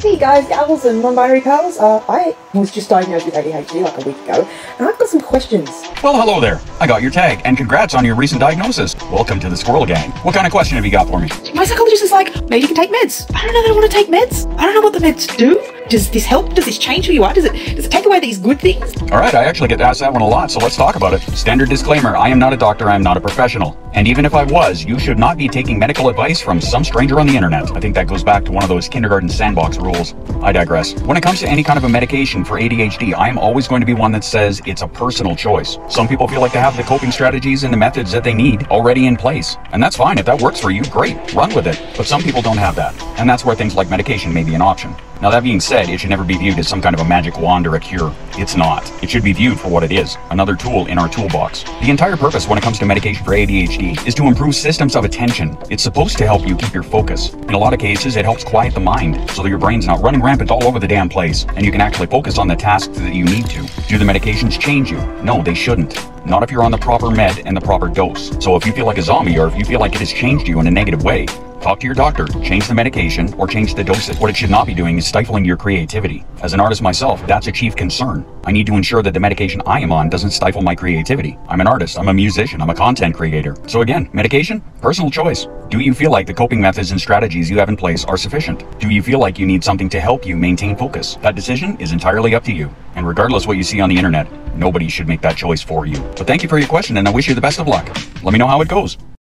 Hey guys, gals and non-binary pals, uh, I was just diagnosed with ADHD like a week ago, and I've got some questions. Well, hello there. I got your tag, and congrats on your recent diagnosis. Welcome to the Squirrel Gang. What kind of question have you got for me? My psychologist is like, maybe you can take meds. I don't know that I want to take meds. I don't know what the meds do. Does this help? Does this change who you are? Does it does it take away these good things? All right, I actually get asked that one a lot, so let's talk about it. Standard disclaimer I am not a doctor, I am not a professional. And even if I was, you should not be taking medical advice from some stranger on the internet. I think that goes back to one of those kindergarten sandbox rules. I digress. When it comes to any kind of a medication for ADHD, I am always going to be one that says it's a personal choice. Some people feel like they have the coping strategies and the methods that they need already in place. And that's fine. If that works for you, great. Run with it. But some people don't have that. And that's where things like medication may be an option. Now, that being said, it should never be viewed as some kind of a magic wand or a It's not. It should be viewed for what it is another tool in our toolbox. The entire purpose when it comes to medication for ADHD is to improve systems of attention. It's supposed to help you keep your focus. In a lot of cases, it helps quiet the mind so that your brain's not running rampant all over the damn place and you can actually focus on the tasks that you need to. Do the medications change you? No, they shouldn't. Not if you're on the proper med and the proper dose. So if you feel like a zombie or if you feel like it has changed you in a negative way, Talk to your doctor, change the medication, or change the dosage. What it should not be doing is stifling your creativity. As an artist myself, that's a chief concern. I need to ensure that the medication I am on doesn't stifle my creativity. I'm an artist, I'm a musician, I'm a content creator. So again, medication, personal choice. Do you feel like the coping methods and strategies you have in place are sufficient? Do you feel like you need something to help you maintain focus? That decision is entirely up to you. And regardless what you see on the internet, nobody should make that choice for you. But thank you for your question and I wish you the best of luck. Let me know how it goes.